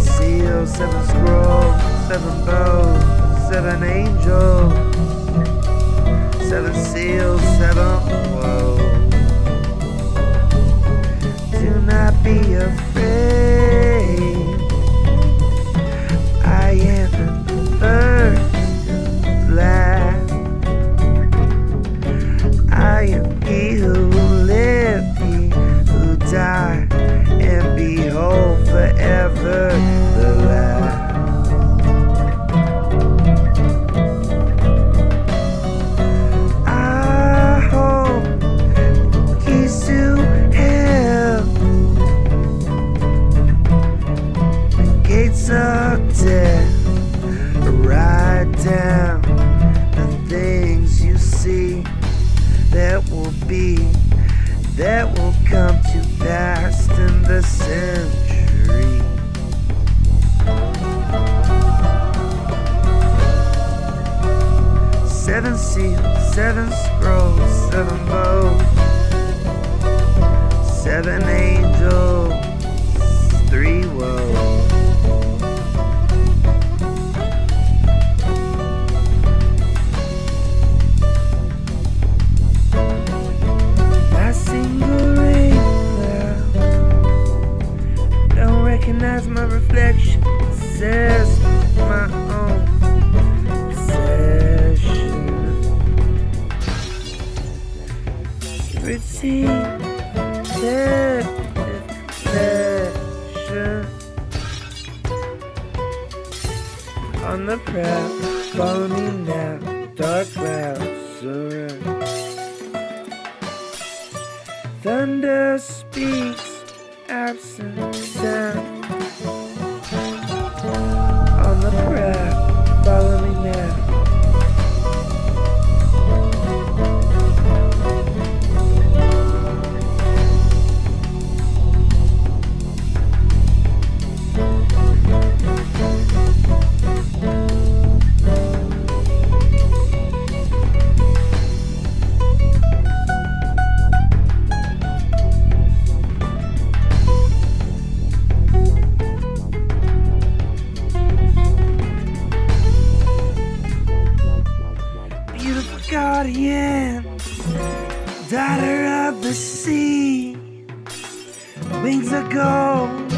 seals, seven scrolls, seven bows, seven angels, seven seals, seven woes. Do not be afraid. I am the first and last. I am he who lived, he who died, of death. Write down the things you see that will be, that will come to pass in the century. Seven seals, seven scrolls, seven bows, single rain cloud. Don't recognize my reflection. Says my own. Repeated confession. On the prowl, follow me now. Dark clouds surround. Thunder speaks, absent sound. Guardian, daughter of the sea, wings of gold,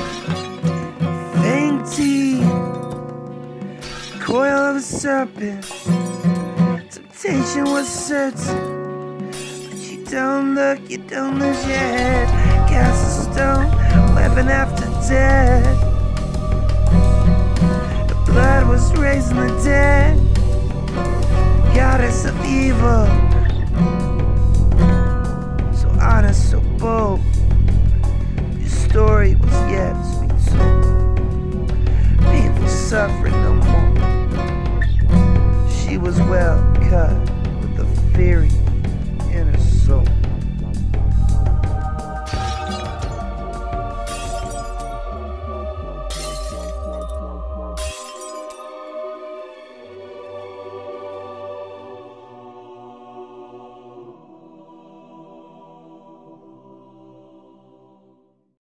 teeth, coil of a serpent. Temptation was certain, but you don't look, you don't lose your head. Cast a stone, weapon after death. The blood was raising the dead was well cut with the fairy